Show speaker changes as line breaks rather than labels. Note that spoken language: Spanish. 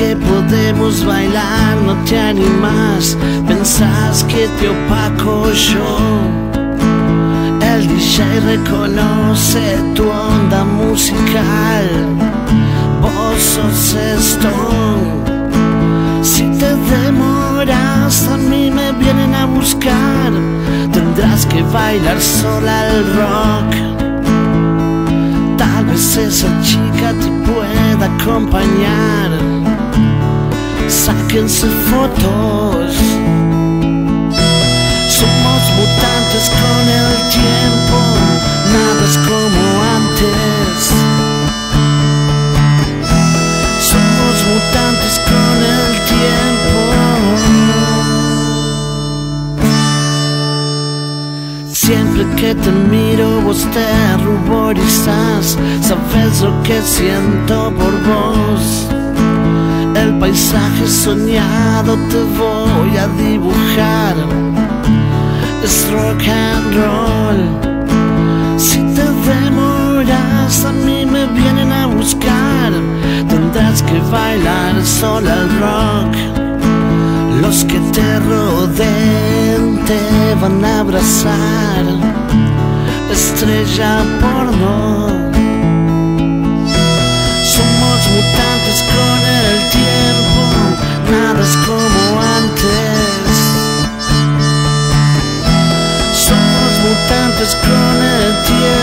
que podemos bailar, no te animas, pensás que te opaco yo. El DJ reconoce tu onda musical, vos sos Stone. Si te demoras, a mí me vienen a buscar, tendrás que bailar sola el rock. Tal vez esa chica te pueda acompañar. Sáquense fotos. Somos mutantes con el tiempo, nada es como antes. Somos mutantes con el tiempo. Siempre que te miro vos te ruborizas, sabes lo que siento por vos. Paisaje soñado te voy a dibujar. Es rock and roll. Si te demoras, a mí me vienen a buscar. Tendrás que bailar sola el rock. Los que te rodeen te van a abrazar. Estrella porno. Somos mutantes